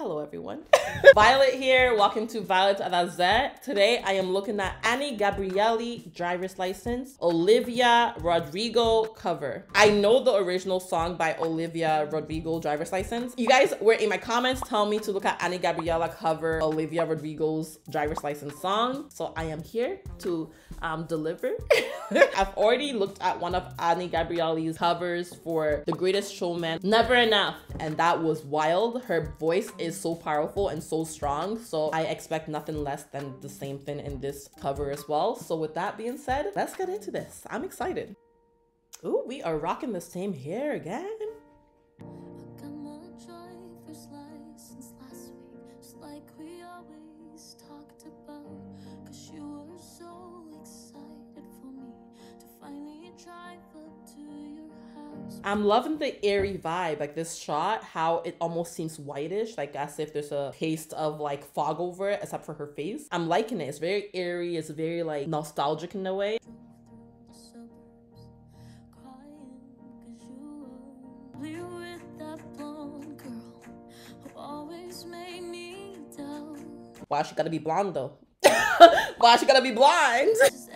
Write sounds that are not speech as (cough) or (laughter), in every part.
Hello, everyone. (laughs) Violet here. Welcome to Violet Adazé. Today, I am looking at Any Gabrielly driver's license, Olivia Rodrigo cover. I know the original song by Olivia Rodrigo driver's license. You guys were in my comments telling me to look at Any Gabrielly cover Olivia Rodrigo's driver's license song. So I am here to um, deliver. (laughs) I've already looked at one of Any Gabrielly's covers for The Greatest Showman, Never Enough, and that was wild. Her voice is so powerful and so strong, so I expect nothing less than the same thing in this cover as well. So with that being said, let's get into this. I'm excited. Ooh, we are rocking the same hair again. I'm loving the airy vibe, like this shot, how it almost seems whitish, like as if there's a taste of like fog over it, except for her face. I'm liking it. It's very airy. It's very like nostalgic in a way. Why she gotta be blonde though? (laughs) Why she gotta be blind? (laughs)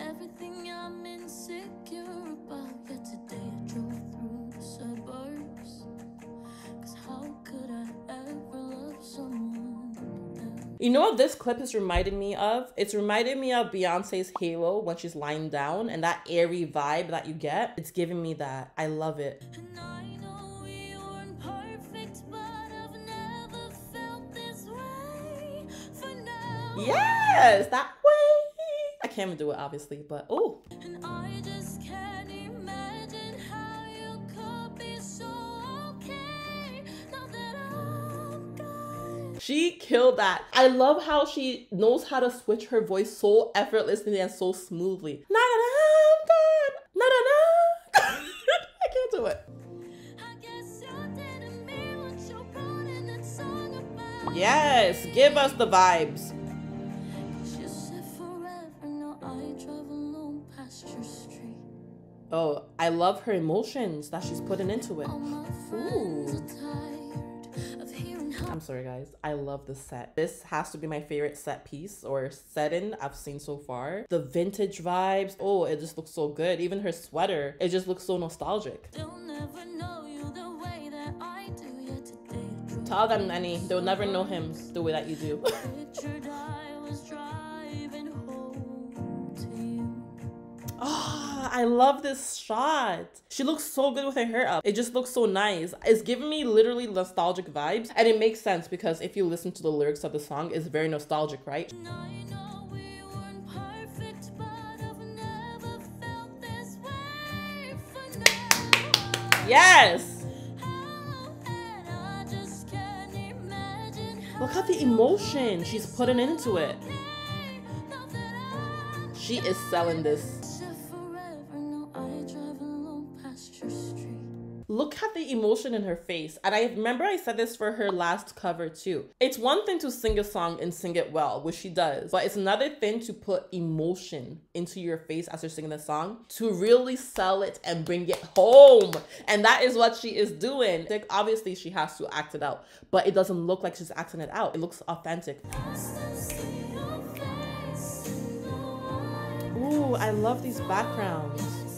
You know what this clip has reminded me of? It's reminded me of Beyonce's Halo when she's lying down and that airy vibe that you get. It's giving me that. I love it. Yes, that way. I can't even do it obviously, but oh. She killed that. I love how she knows how to switch her voice so effortlessly and so smoothly. Na na na, na na. I can't do it. Yes, give us the vibes. Oh, I love her emotions that she's putting into it. Ooh. I'm sorry guys, I love this set. This has to be my favorite set piece or setting I've seen so far. The vintage vibes, oh, it just looks so good. Even her sweater, it just looks so nostalgic. Tell them, Any, they'll never know him the way that you do. (laughs) I love this shot. She looks so good with her hair up. It just looks so nice. It's giving me literally nostalgic vibes. And it makes sense because if you listen to the lyrics of the song, it's very nostalgic, right? Yes! Look at the emotion she's putting into it. She is selling this look at the emotion in her face. And I remember I said this for her last cover too. It's one thing to sing a song and sing it well, which she does, but it's another thing to put emotion into your face as you're singing the song to really sell it and bring it home. And that is what she is doing. Like obviously she has to act it out, but it doesn't look like she's acting it out. It looks authentic. Ooh, I love these backgrounds.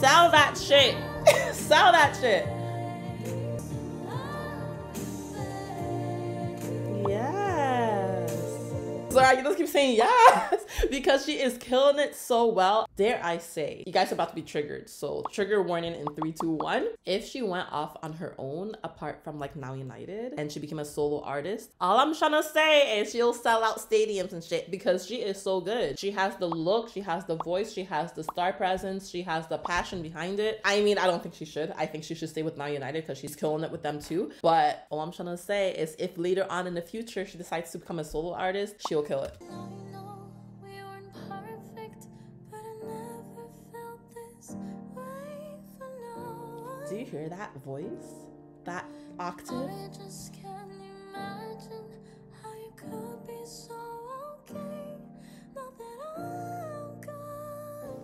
Sell that shit. (laughs) Sell that shit. Yes. Sorry, you just keep saying yes (laughs) because she is killing it so well. Dare I say, you guys are about to be triggered. So trigger warning in three, two, one. If she went off on her own, apart from like Now United, and she became a solo artist, all I'm trying to say is she'll sell out stadiums and shit because she is so good. She has the look, she has the voice, she has the star presence, she has the passion behind it. I mean, I don't think she should. I think she should stay with Now United because she's killing it with them too. But all I'm trying to say is if later on in the future she decides to become a solo artist, she'll kill it. Hear that voice? That octave?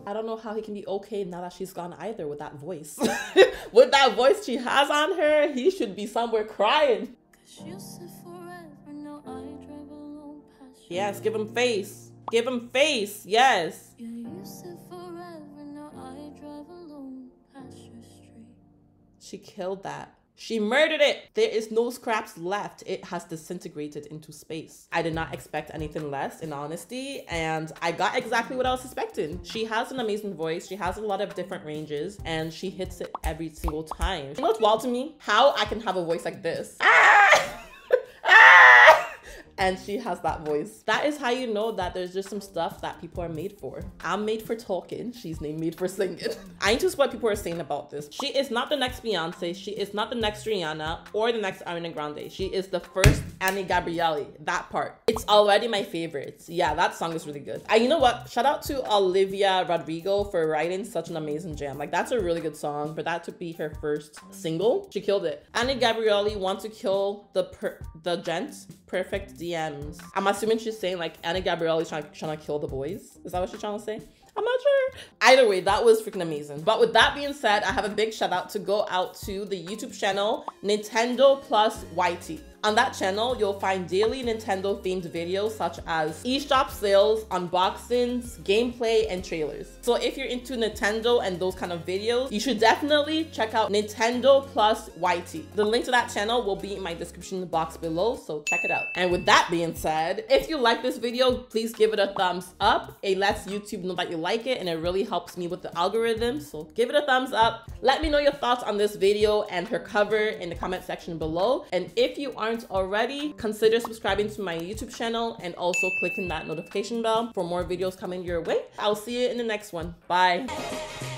I don't know how he can be okay now that she's gone either with that voice. (laughs) with that voice she has on her, he should be somewhere crying. Yes, give him face. Give him face. Yes. She killed that. She murdered it. There is no scraps left. It has disintegrated into space. I did not expect anything less, in honesty, and I got exactly what I was expecting. She has an amazing voice. She has a lot of different ranges, and she hits it every single time. You know wild to me? How I can have a voice like this. Ah! And she has that voice. That is how you know that there's just some stuff that people are made for. I'm made for talking. She's made for singing. (laughs) I need to see what people are saying about this. She is not the next Beyonce. She is not the next Rihanna or the next Ariana Grande. She is the first Any Gabrielly. That part. It's already my favorite. Yeah, that song is really good. And you know what? Shout out to Olivia Rodrigo for writing such an amazing jam. Like that's a really good song. For that to be her first single, she killed it. Any Gabrielly wants to kill the the gent perfect DMs. I'm assuming she's saying like Anna Gabrielle's trying, trying to kill the boys. Is that what she's trying to say? I'm not sure. Either way, that was freaking amazing. But with that being said, I have a big shout out to go out to the YouTube channel Nintendo Plus YT. On that channel, you'll find daily Nintendo themed videos such as eShop sales, unboxings, gameplay, and trailers. So if you're into Nintendo and those kind of videos, you should definitely check out Nintendo Plus YT. The link to that channel will be in my description box below, so check it out. And with that being said, if you like this video, please give it a thumbs up. It lets YouTube know that you like it and it really helps me with the algorithm. So give it a thumbs up. Let me know your thoughts on this video and her cover in the comment section below. And if you aren't already, consider subscribing to my YouTube channel and also clicking that notification bell for more videos coming your way. I'll see you in the next one. Bye.